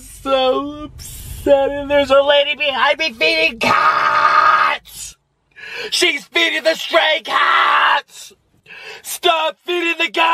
So upsetting. There's a lady behind me feeding cats. She's feeding the stray cats. Stop feeding the cats.